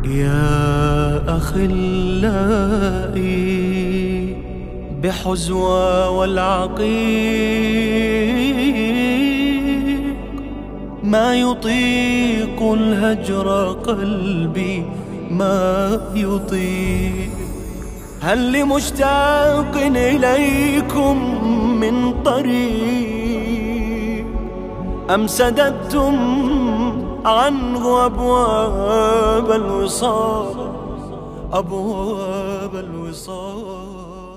يا أخلائي بحزوى والعقيق. ما يطيق الهجر قلبي ما يطيق. هل لمشتاق إليكم من طريق؟ أم سددتم عنه أبواب الوصال أبواب الوصال.